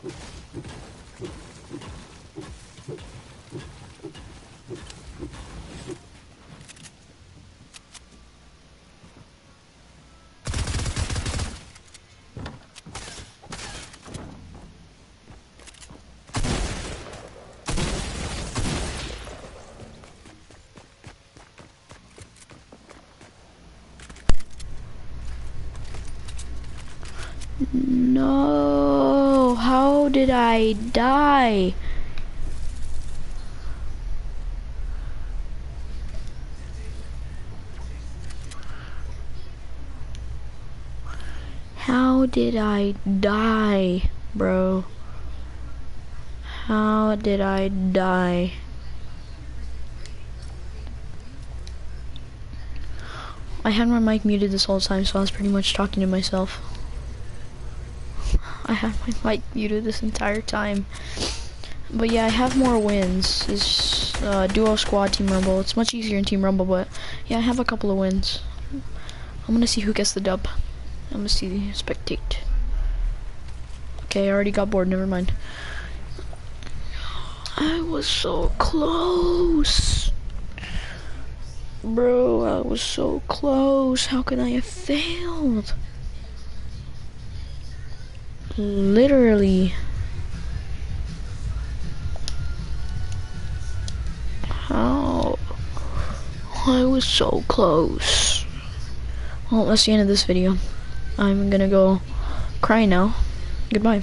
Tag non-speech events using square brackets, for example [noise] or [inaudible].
Thank you. I die? How did I die, bro? How did I die? I had my mic muted this whole time, so I was pretty much talking to myself. Had my [laughs] mic muted this entire time. But yeah, I have more wins. It's uh, duo squad team rumble. It's much easier in team rumble, but yeah, I have a couple of wins. I'm gonna see who gets the dub. I'm gonna see the spectate. Okay, I already got bored. Never mind. I was so close. Bro, I was so close. How could I have failed? Literally. How? I was so close. Well, that's the end of this video. I'm gonna go cry now. Goodbye.